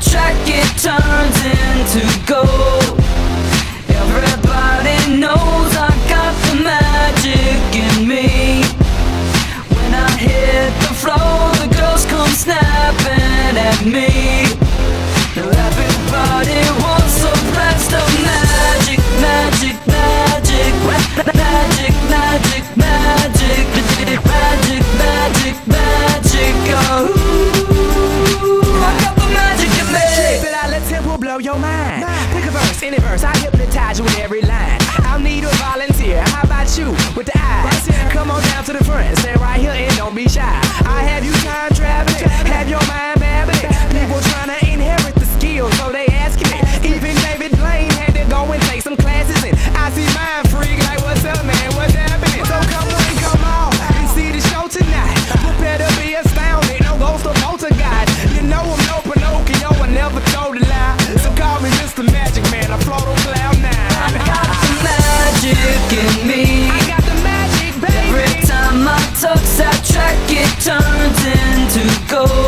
track, it turns into gold. verse, any verse. I hypnotize you with every line. I'll need a volunteer. How about you with the eyes? Come on down to the front, stand right here and don't be shy. I got the magic, baby. Every time I tuck, that track, it turns into gold.